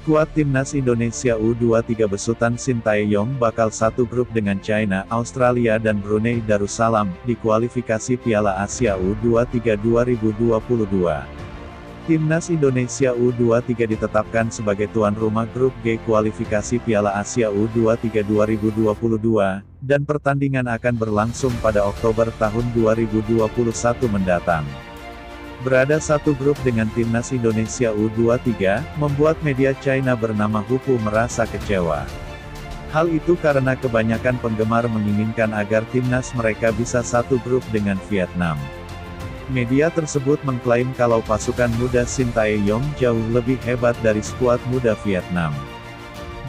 Skuad Timnas Indonesia U23 besutan Sintayong bakal satu grup dengan China, Australia dan Brunei Darussalam, di kualifikasi Piala Asia U23 2022. Timnas Indonesia U23 ditetapkan sebagai tuan rumah grup G kualifikasi Piala Asia U23 2022, dan pertandingan akan berlangsung pada Oktober tahun 2021 mendatang. Berada satu grup dengan timnas Indonesia U23, membuat media China bernama Hupu merasa kecewa. Hal itu karena kebanyakan penggemar menginginkan agar timnas mereka bisa satu grup dengan Vietnam. Media tersebut mengklaim kalau pasukan muda Sintayong jauh lebih hebat dari skuad muda Vietnam.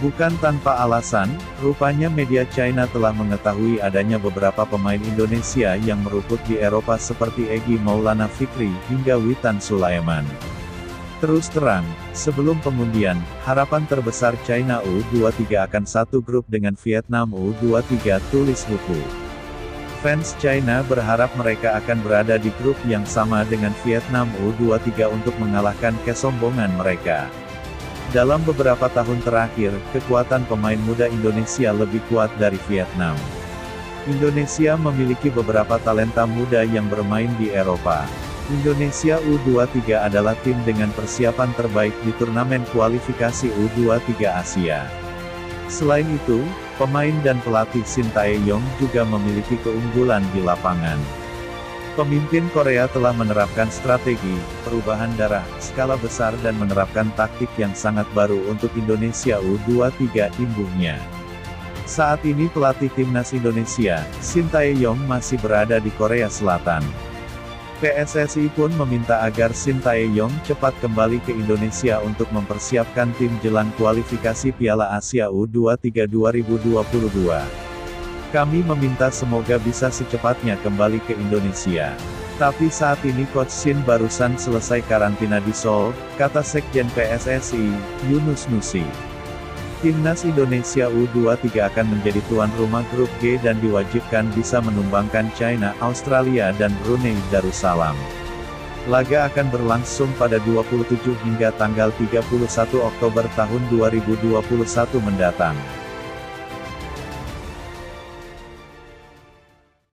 Bukan tanpa alasan, rupanya media China telah mengetahui adanya beberapa pemain Indonesia yang meruput di Eropa seperti Egi Maulana Fikri, hingga Witan Sulaiman. Terus terang, sebelum pengundian, harapan terbesar China U23 akan satu grup dengan Vietnam U23 tulis buku. Fans China berharap mereka akan berada di grup yang sama dengan Vietnam U23 untuk mengalahkan kesombongan mereka. Dalam beberapa tahun terakhir, kekuatan pemain muda Indonesia lebih kuat dari Vietnam. Indonesia memiliki beberapa talenta muda yang bermain di Eropa. Indonesia U23 adalah tim dengan persiapan terbaik di turnamen kualifikasi U23 Asia. Selain itu, pemain dan pelatih Sintayong juga memiliki keunggulan di lapangan. Pemimpin Korea telah menerapkan strategi, perubahan darah, skala besar dan menerapkan taktik yang sangat baru untuk Indonesia U23 imbuhnya. Saat ini pelatih timnas Indonesia, Shin Tae-yong masih berada di Korea Selatan. PSSI pun meminta agar Shin Tae-yong cepat kembali ke Indonesia untuk mempersiapkan tim jelang kualifikasi Piala Asia U23 2022. Kami meminta semoga bisa secepatnya kembali ke Indonesia. Tapi saat ini Coach Shin barusan selesai karantina di Seoul, kata Sekjen PSSI, Yunus Nusi. Timnas Indonesia U23 akan menjadi tuan rumah grup G dan diwajibkan bisa menumbangkan China, Australia dan Brunei Darussalam. Laga akan berlangsung pada 27 hingga tanggal 31 Oktober tahun 2021 mendatang.